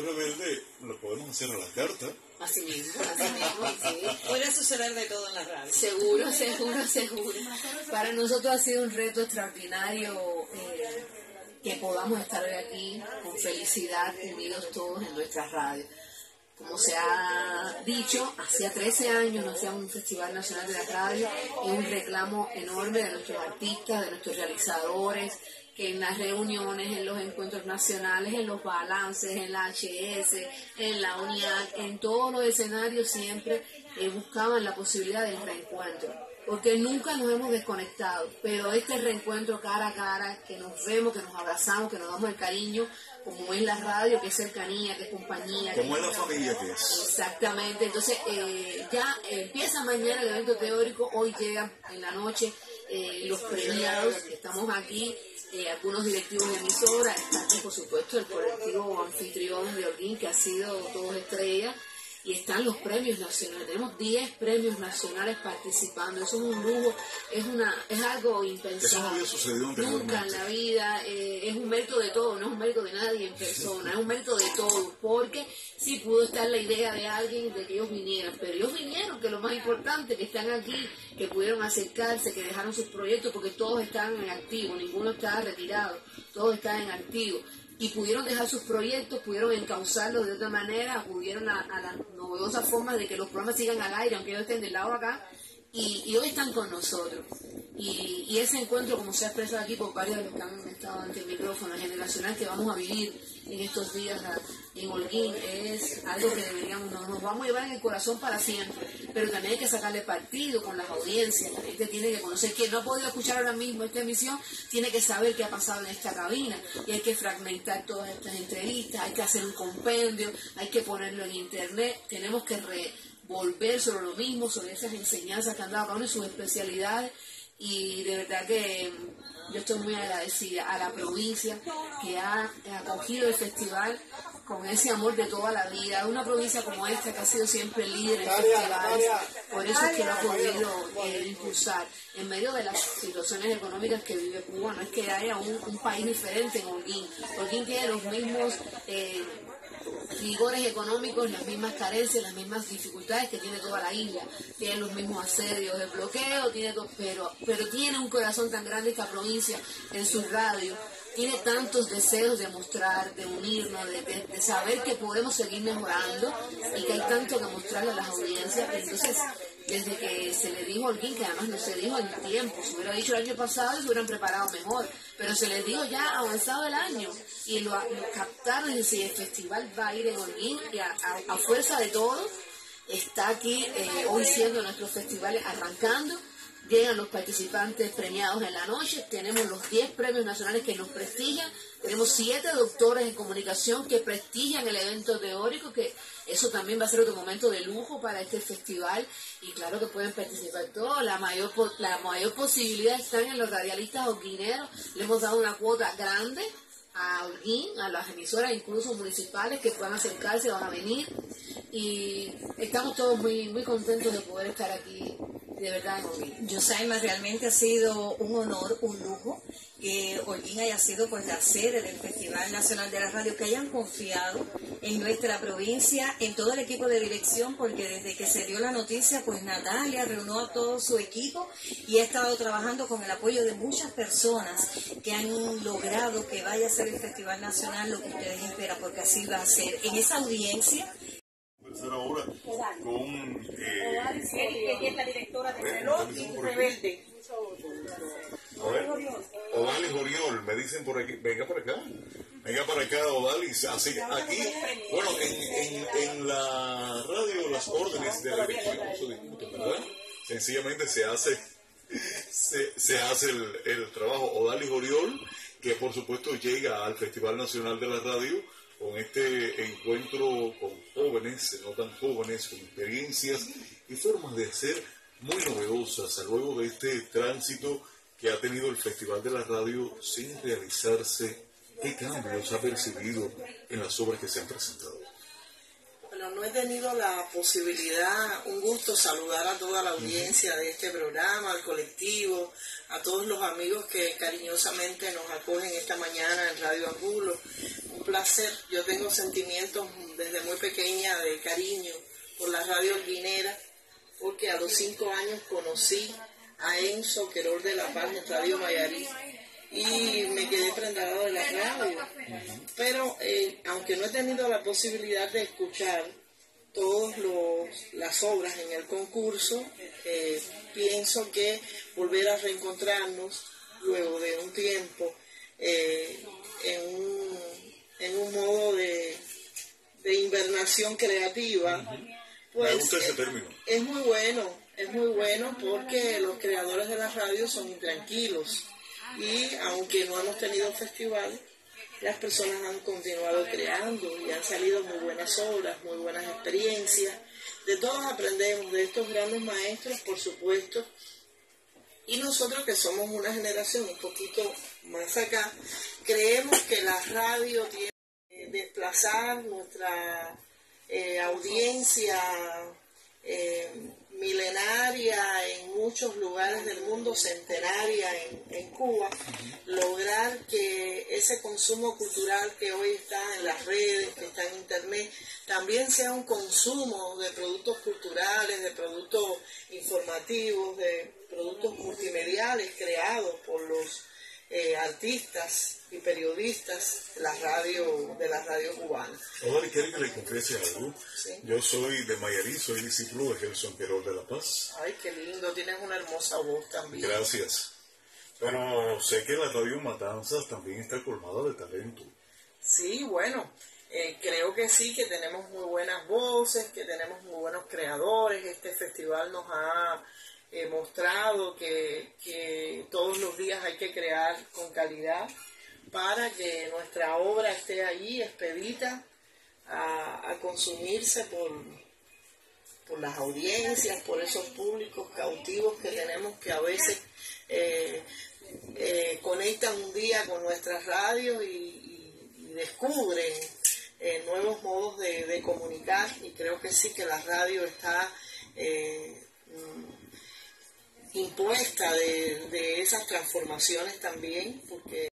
rebelde lo podemos hacer a la carta. Así mismo, así mismo, sí. Puede suceder de todo en la radio. Seguro, seguro, seguro. Para nosotros ha sido un reto extraordinario eh, que podamos estar hoy aquí con felicidad, unidos todos en nuestra radio. Como se ha dicho, hacía 13 años no hacía un Festival Nacional de la Radio, es un reclamo enorme de nuestros artistas, de nuestros realizadores, que en las reuniones, en los encuentros nacionales, en los balances, en la HS, en la unidad, en todos los escenarios siempre eh, buscaban la posibilidad del reencuentro. Porque nunca nos hemos desconectado, pero este reencuentro cara a cara, que nos vemos, que nos abrazamos, que nos damos el cariño, como es la radio, que es cercanía, que es compañía. Como es la familia que es. Exactamente, entonces eh, ya empieza mañana el evento teórico, hoy llegan en la noche eh, los premiados, estamos aquí eh, algunos directivos de emisora, está aquí por supuesto el colectivo anfitrión de Orguín que ha sido todo estrella y están los premios nacionales. Tenemos 10 premios nacionales participando. Eso es un lujo, es una es algo impensable. Eso no había sucedido Nunca en la vida. Eh, es un mérito de todo, no es un mérito de nadie en persona, es un mérito de pudo estar la idea de alguien de que ellos vinieran, pero ellos vinieron, que lo más importante, que están aquí, que pudieron acercarse, que dejaron sus proyectos, porque todos están en activo, ninguno está retirado, todos están en activo y pudieron dejar sus proyectos, pudieron encauzarlos de otra manera, acudieron a, a las novedosas formas de que los programas sigan al aire, aunque ellos estén del lado acá, y, hoy están con nosotros. Y, y, ese encuentro, como se ha expresado aquí por varios de los que han estado ante el micrófono generacional que vamos a vivir en estos días en Holguín, es algo que deberíamos, nos, vamos a llevar en el corazón para siempre. Pero también hay que sacarle partido con las audiencias. La gente tiene que conocer. Quien no ha podido escuchar ahora mismo esta emisión, tiene que saber qué ha pasado en esta cabina. Y hay que fragmentar todas estas entrevistas, hay que hacer un compendio, hay que ponerlo en internet. Tenemos que re volver sobre lo mismo, sobre esas enseñanzas que han dado cada uno y sus especialidades. Y de verdad que yo estoy muy agradecida a la provincia que ha acogido el festival con ese amor de toda la vida. Una provincia como esta que ha sido siempre líder en festivales, por eso es que lo ha podido eh, impulsar. En medio de las situaciones económicas que vive Cuba, no es que haya un, país diferente en Holguín. Holguín tiene los mismos... Eh, rigores económicos, las mismas carencias, las mismas dificultades que tiene toda la isla. Tiene los mismos asedios de bloqueo, tiene pero, pero tiene un corazón tan grande esta provincia en su radio. Tiene tantos deseos de mostrar, de unirnos, de, saber que podemos seguir mejorando y que hay tanto que mostrarle a las audiencias. Entonces, desde que se le dijo a Holguín, que además no se dijo en tiempo, se hubiera dicho el año pasado y se hubieran preparado mejor, pero se les dijo ya avanzado el año y lo, captaron y el festival va a ir en Holguín y a, fuerza de todo está aquí eh, hoy siendo nuestro festival arrancando llegan los participantes premiados en la noche, tenemos los 10 premios nacionales que nos prestigian, tenemos 7 doctores en comunicación que prestigian el evento teórico, que eso también va a ser otro momento de lujo para este festival. Y claro que pueden participar todos, la mayor, la mayor posibilidad está en los radialistas holguineros, le hemos dado una cuota grande a Holguín, a las emisoras incluso municipales que puedan acercarse, van a venir. Y estamos todos muy, muy contentos de poder estar aquí de verdad Yosaima, realmente ha sido un honor, un lujo que Holguín haya sido pues la sede del Festival Nacional de la Radio, que hayan confiado en nuestra provincia, en todo el equipo de dirección, porque desde que se dio la noticia, pues Natalia reunió a todo su equipo y ha estado trabajando con el apoyo de muchas personas que han logrado que vaya a ser el Festival Nacional lo que ustedes esperan, porque así va a ser. En esa audiencia ahora con... Eh, que es la directora de reloj y Rebelde. Odalis Oriol, me dicen por aquí, venga por acá, venga para acá Odalis, así aquí, bueno, en, en, en la radio las órdenes de la dirección ¿verdad? Sencillamente se hace, se, se hace el, el trabajo. Odalis Oriol, que por supuesto llega al Festival Nacional de la Radio, con este encuentro con jóvenes, no tan jóvenes, con experiencias y formas de ser muy novedosas, luego de este tránsito que ha tenido el Festival de la Radio sin realizarse, ¿qué cambios ha percibido en las obras que se han presentado? Bueno, tenido la posibilidad, un gusto saludar a toda la audiencia de este programa, al colectivo, a todos los amigos que cariñosamente nos acogen esta mañana en Radio Angulo. Un placer, yo tengo sentimientos desde muy pequeña de cariño por la radio guinera, porque a los cinco años conocí a Enzo Querol de la Paz en Radio Mayarí y me quedé prendado de la radio. Pero eh, aunque no he tenido la posibilidad de escuchar todas las obras en el concurso, eh, pienso que volver a reencontrarnos luego de un tiempo eh, en, un, en, un, modo de, de invernación creativa, pues es muy bueno, es muy bueno porque los creadores de la radio son intranquilos y aunque no hemos tenido festival, las personas han continuado creando y han salido muy buenas obras, muy buenas experiencias. De todos aprendemos, de estos grandes maestros, por supuesto. Y nosotros que somos una generación un poquito más acá, creemos que la radio tiene que desplazar nuestra eh, audiencia. Eh, milenaria en muchos lugares del mundo, centenaria en, Cuba, lograr que ese consumo cultural que hoy está en las redes, que está en Internet, también sea un consumo de productos culturales, de productos informativos, de productos multimediales creados por los eh, artistas y periodistas de la radio, de la radio cubana. Ahora quiero que le confiese algo. Yo soy de Mayarí, soy discípulo de Gelson Querol de La Paz. Ay, qué lindo, tienes una hermosa voz también. Gracias. Pero sé que la radio Matanzas también está colmada de talento. Sí, bueno, eh, creo que sí, que tenemos muy buenas voces, que tenemos muy buenos creadores. Este festival nos ha He mostrado que, todos los días hay que crear con calidad para que nuestra obra esté allí expedita a, consumirse por, por las audiencias, por esos públicos cautivos que tenemos que a veces eh, eh, conectan un día con nuestras radios y, descubren eh, nuevos modos de, comunicar. Y creo que sí que la radio está impuesta de, de esas transformaciones también, porque